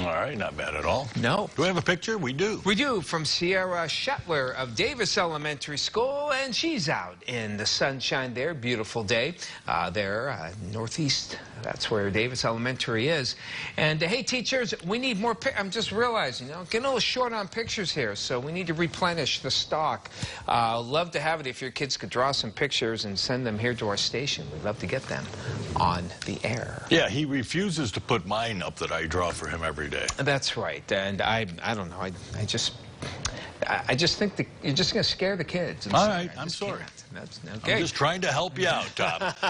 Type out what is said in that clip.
All right, not bad at all. No. Do we have a picture? We do. We do from Sierra Shettler of Davis Elementary School, and she's out in the sunshine there. Beautiful day uh, there, uh, northeast. That's where Davis Elementary is. And uh, hey, teachers, we need more. Pi- I'm just realizing, you know, getting a little short on pictures here, so we need to replenish the stock. Uh, love to have it if your kids could draw some pictures and send them here to our station. We'd love to get them on the air. Yeah, he refuses to put mine up that I draw for him every day. That's right, and I, I don't know, I, I just, I, just think that you're just going to scare the kids. All right, I'm sorry. That's I'm just trying to help you out, Tom.